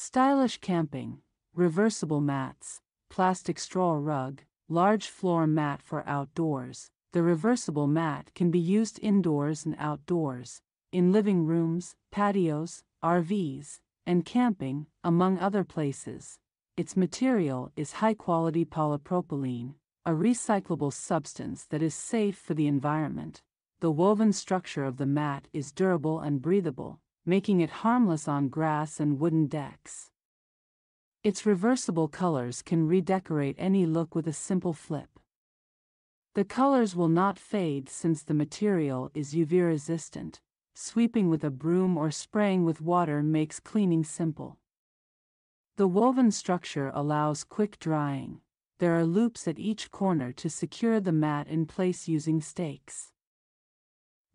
Stylish camping, reversible mats, plastic straw rug, large floor mat for outdoors. The reversible mat can be used indoors and outdoors, in living rooms, patios, RVs, and camping, among other places. Its material is high quality polypropylene, a recyclable substance that is safe for the environment. The woven structure of the mat is durable and breathable, making it harmless on grass and wooden decks. Its reversible colors can redecorate any look with a simple flip. The colors will not fade since the material is UV resistant. Sweeping with a broom or spraying with water makes cleaning simple. The woven structure allows quick drying. There are loops at each corner to secure the mat in place using stakes.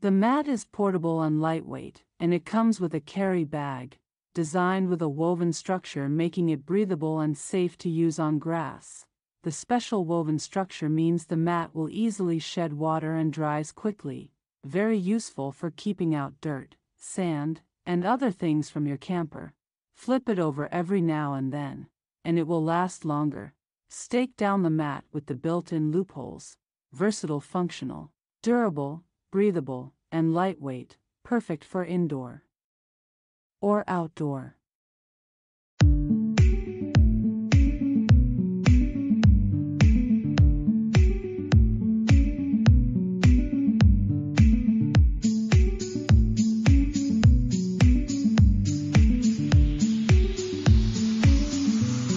The mat is portable and lightweight, and it comes with a carry bag, designed with a woven structure making it breathable and safe to use on grass. The special woven structure means the mat will easily shed water and dries quickly, very useful for keeping out dirt, sand, and other things from your camper. Flip it over every now and then, and it will last longer. Stake down the mat with the built-in loopholes. Versatile functional, durable, breathable, and lightweight, perfect for indoor or outdoor.